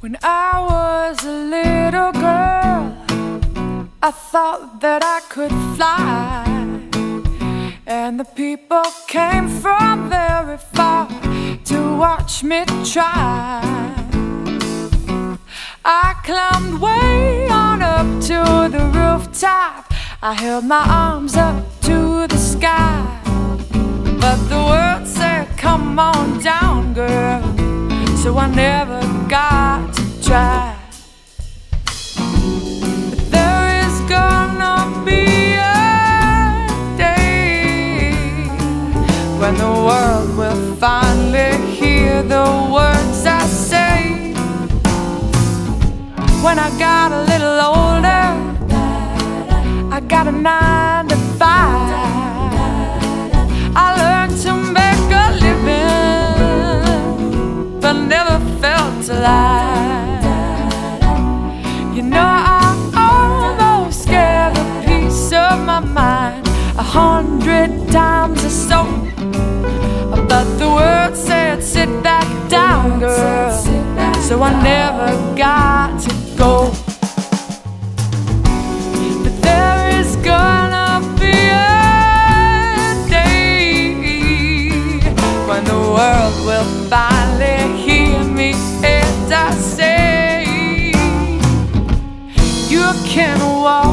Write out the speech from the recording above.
When I was a little girl, I thought that I could fly. And the people came from very far to watch me try. I climbed way on up to the rooftop. I held my arms up to the sky. But the world said, Come on down, girl. So I never when the world will finally hear the words I say. When I got a little older, I got a nine to five. Sit back down, girl. So I never got to go. But there is gonna be a day when the world will finally hear me as I say, You can watch